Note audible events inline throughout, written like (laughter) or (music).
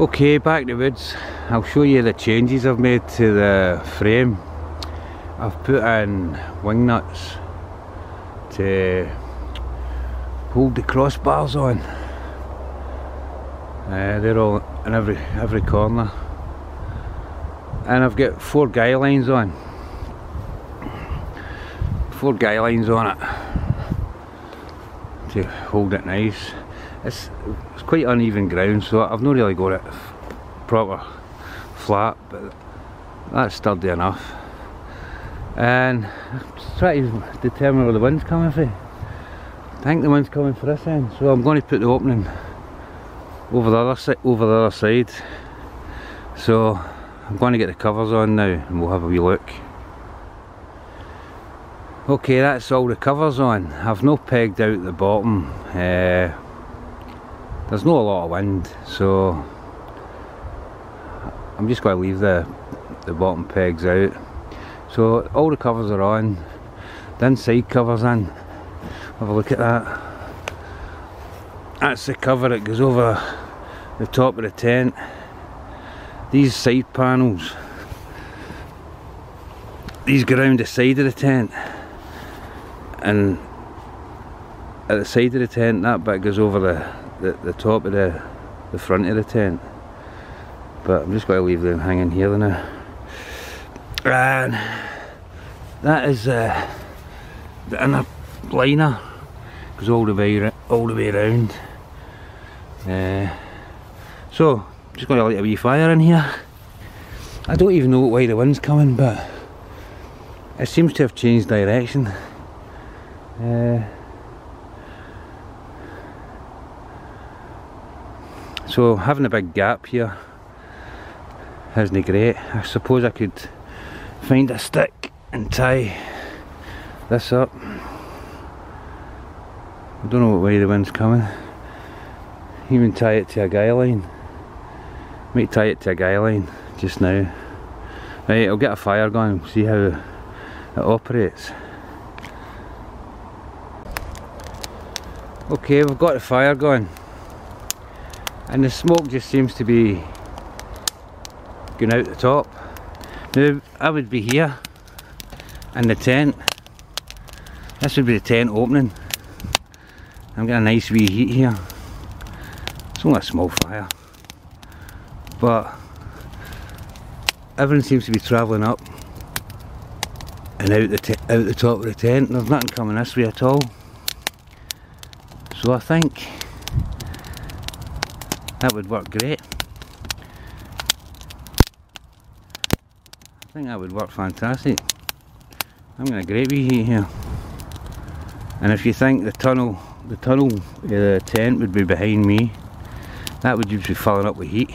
Okay, back to woods. I'll show you the changes I've made to the frame. I've put in wing nuts to hold the crossbars on. Uh, they're all in every every corner. And I've got four guy lines on. Four guy lines on it to hold it nice. It's, it's quite uneven ground so I've not really got it proper flat but that's sturdy enough. And I'm trying to determine where the wind's coming from. I think the wind's coming for this end so I'm going to put the opening over the other side over the other side. So I'm going to get the covers on now and we'll have a wee look. Okay that's all the covers on. I've not pegged out the bottom uh, there's not a lot of wind so I'm just going to leave the the bottom pegs out. So all the covers are on. The inside covers in. Have a look at that. That's the cover that goes over the top of the tent. These side panels. These go around the side of the tent. And at the side of the tent that bit goes over the the, the top of the, the front of the tent. But I'm just going to leave them hanging here now. And that is uh, the inner liner goes all the way all the way around. Uh, so just going to light a wee fire in here. I don't even know why the wind's coming, but it seems to have changed direction. Uh, So having a big gap here isn't great. I suppose I could find a stick and tie this up. I don't know what way the wind's coming. Even tie it to a guy line. Might tie it to a guy line just now. Right, I'll get a fire going, see how it operates. Okay, we've got the fire going and the smoke just seems to be going out the top. Now I would be here in the tent. This would be the tent opening. I'm getting a nice wee heat here. It's only a small fire. But everything seems to be travelling up and out the out the top of the tent. There's nothing coming this way at all. So I think that would work great. I think that would work fantastic. I'm going to great wee heat here. And if you think the tunnel, the tunnel, uh, the tent would be behind me, that would just be filling up with heat.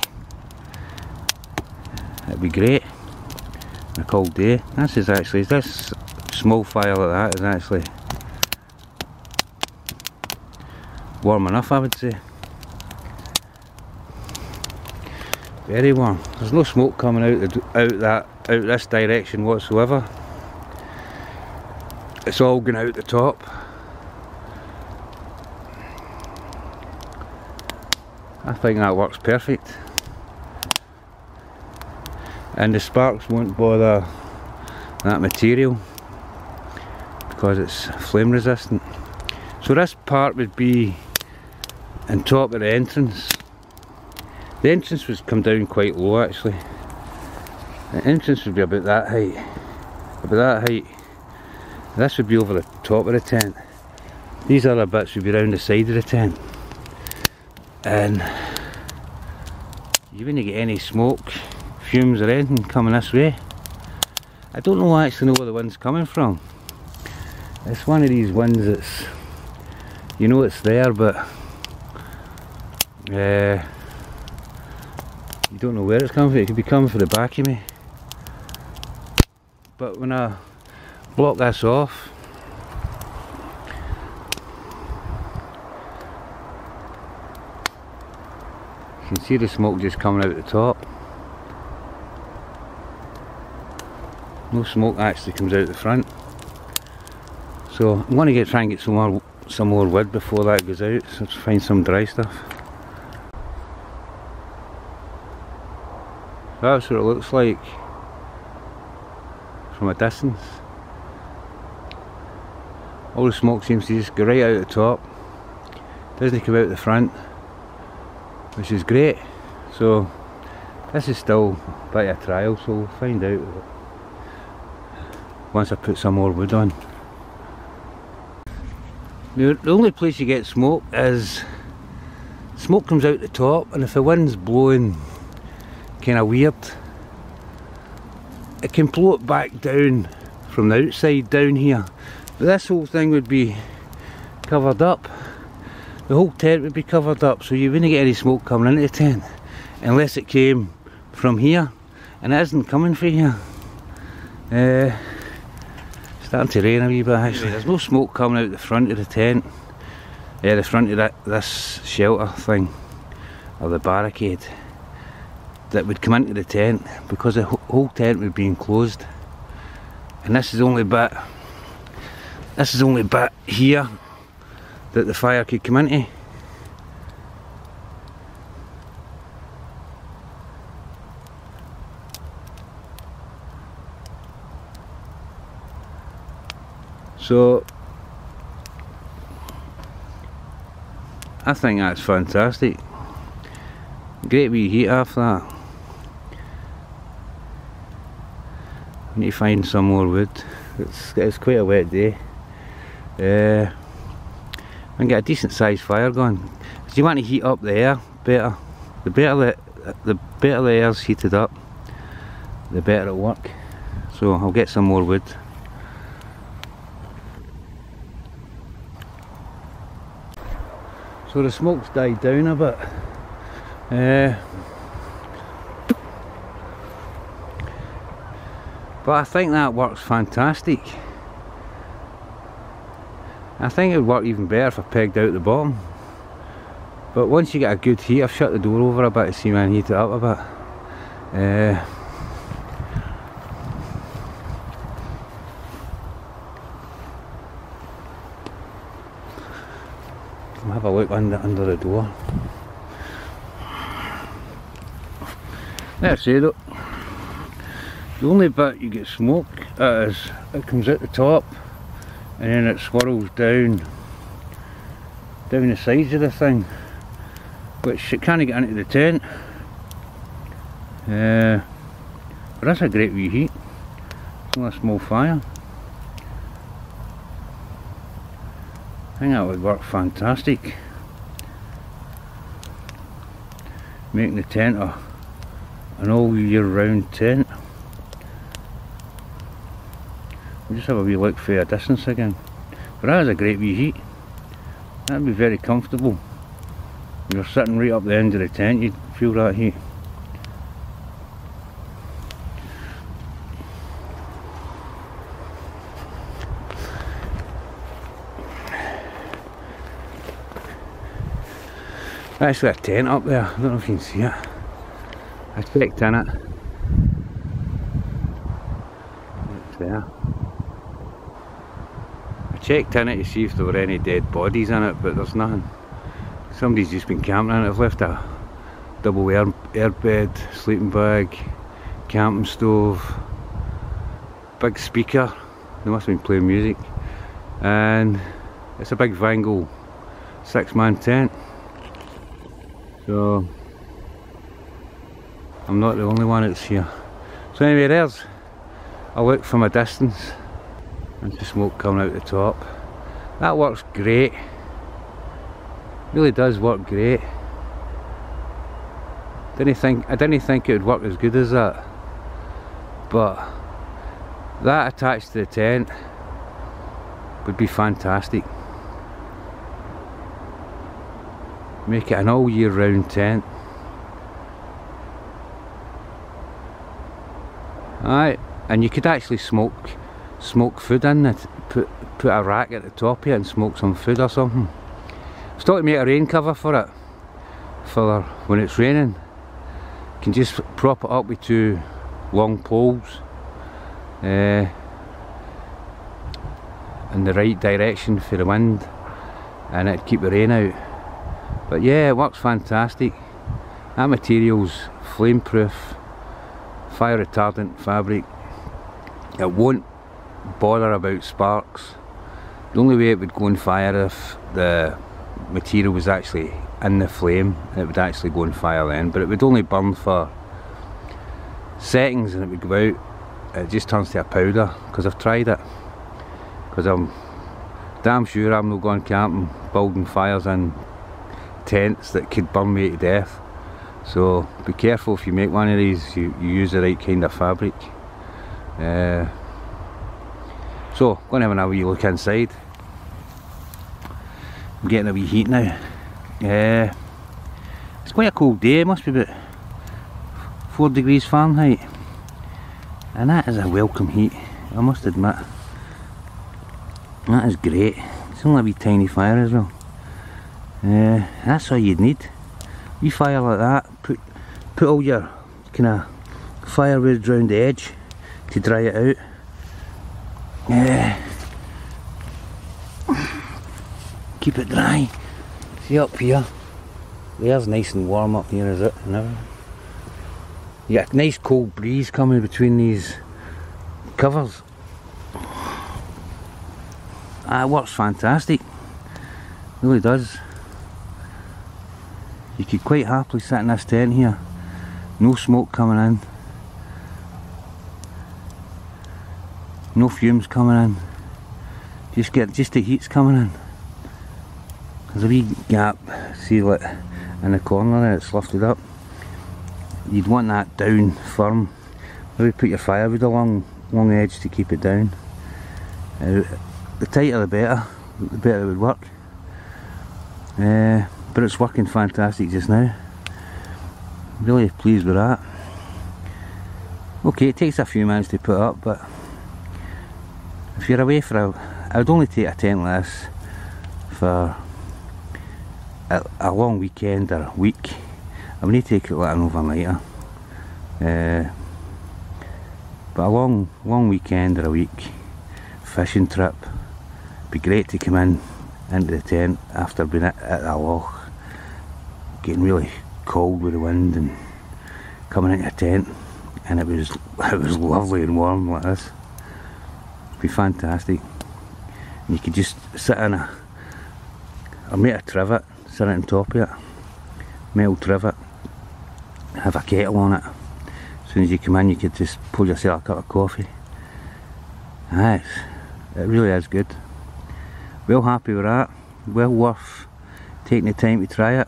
That'd be great. A cold day. This is actually, this small fire like that is actually warm enough I would say. Very warm. There's no smoke coming out out that out this direction whatsoever. It's all going out the top. I think that works perfect. And the sparks won't bother that material because it's flame resistant. So this part would be on top of the entrance the entrance would come down quite low actually. The entrance would be about that height. About that height. This would be over the top of the tent. These other bits would be around the side of the tent. And you wouldn't get any smoke, fumes or anything coming this way. I don't know actually know where the wind's coming from. It's one of these winds that's, you know it's there but uh, you don't know where it's coming from, it could be coming from the back of me. But when I block this off, you can see the smoke just coming out the top. No smoke actually comes out the front. So I'm going to get try and get some more some more wood before that goes out, so find some dry stuff. That's what it looks like from a distance. All the smoke seems to just go right out the top. Doesn't come out the front, which is great. So this is still a bit of a trial, so we'll find out once I put some more wood on. Now, the only place you get smoke is smoke comes out the top and if the wind's blowing kind of weird. It can float back down from the outside down here. But this whole thing would be covered up. The whole tent would be covered up so you wouldn't get any smoke coming into the tent unless it came from here. And it isn't coming from here. Uh, starting to rain a wee bit actually. There's no smoke coming out the front of the tent. Yeah the front of that, this shelter thing or the barricade that would come into the tent because the whole tent would be enclosed. And this is only bit this is only bit here that the fire could come into. So I think that's fantastic. Great wee heat after that need to find some more wood. It's, it's quite a wet day. Uh, I get a decent sized fire going. If you want to heat up the air better, the better the, the better the air's heated up, the better it'll work. So I'll get some more wood. So the smoke's died down a bit. Uh, But I think that works fantastic. I think it would work even better if I pegged out the bottom. But once you get a good heat, I've shut the door over a bit to see man heat it up a bit. Uh, have a look under under the door. Let's see though. The only bit you get smoke is it comes out the top and then it swirls down down the sides of the thing which it can't get into the tent. Uh, but that's a great wee heat. It's only a small fire. I think that would work fantastic. Making the tent a, an all year round tent Just have a wee look for a distance again. But that is a great wee heat. That'd be very comfortable. You're sitting right up the end of the tent, you'd feel that heat. Actually a tent up there, I don't know if you can see it. I checked in it. It's there checked in it to see if there were any dead bodies in it, but there's nothing. Somebody's just been camping in it. I've left a double air, air bed, sleeping bag, camping stove, big speaker. They must have been playing music. And it's a big Vango six man tent. So I'm not the only one that's here. So anyway there's a look from a distance and the smoke coming out the top. That works great. Really does work great. Didn't think I didn't think it would work as good as that. But that attached to the tent would be fantastic. Make it an all year round tent. Alright, and you could actually smoke smoke food in it, put put a rack at the top here and smoke some food or something. Still to make a rain cover for it, for when it's raining. You can just prop it up with two long poles uh, in the right direction for the wind and it'd keep the rain out. But yeah, it works fantastic. That material's flame proof fire retardant fabric it won't bother about sparks. The only way it would go on fire if the material was actually in the flame it would actually go on fire then but it would only burn for seconds and it would go out. It just turns to a powder because I've tried it. Because I'm damn sure I'm not going camping building fires in tents that could burn me to death. So be careful if you make one of these you, you use the right kind of fabric. Uh, so going to have a wee look inside. I'm getting a wee heat now. Uh, it's quite a cold day it must be about 4 degrees Fahrenheit. And that is a welcome heat I must admit. That is great. It's only a wee tiny fire as well. Uh, that's all you'd need. Wee fire like that put put all your kind of firewood around the edge to dry it out uh, keep it dry see up here there's nice and warm up here is it get a nice cold breeze coming between these covers. Ah, it works fantastic. It really does. You could quite happily sit in this tent here. No smoke coming in. No fumes coming in. Just get just the heat's coming in. There's a wee gap, see like in the corner there, it's lifted up. You'd want that down firm. Maybe put your firewood along long edge to keep it down. Uh, the tighter the better the better it would work. Uh, but it's working fantastic just now. Really pleased with that. Okay it takes a few minutes to put up but if you're away for a I would only take a tent like this for a, a long weekend or a week I need to take it like an overnighter. Uh, but a long, long weekend or a week fishing trip. Be great to come in into the tent after being at, at the loch, getting really cold with the wind and coming into a tent, and it was (laughs) it was lovely and warm like this. Be fantastic. And you could just sit in a, a trivet, sit it on top of it, metal trivet, have a kettle on it. As soon as you come in you could just pour yourself a cup of coffee. Nice. It really is good. Well happy with that. Well worth taking the time to try it.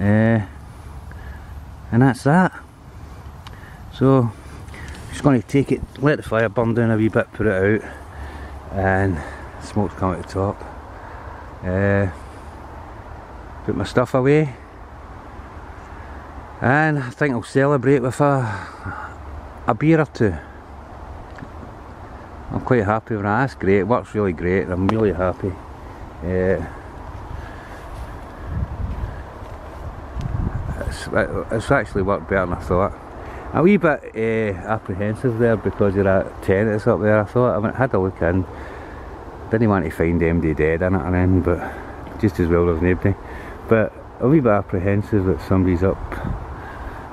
Uh, and that's that. So, just going to take it, let the fire burn down a wee bit, put it out, and smoke's coming at the top. Uh, put my stuff away, and I think I'll celebrate with a, a beer or two. I'm quite happy with that, that's great, it works really great, I'm really happy. Uh, it's, it's actually worked better than I thought. A wee bit uh, apprehensive there because of that tent that's up there, I thought, I had a look in, didn't want to find MD dead in it or anything, but just as well there's nobody. But a wee bit apprehensive that somebody's up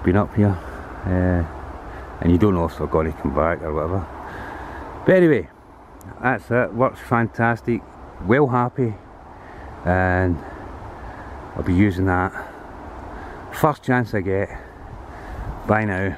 been up here uh, and you don't know if they're going to come back or whatever. But anyway that's it. Works fantastic. Well happy. And I'll be using that. First chance I get. Bye now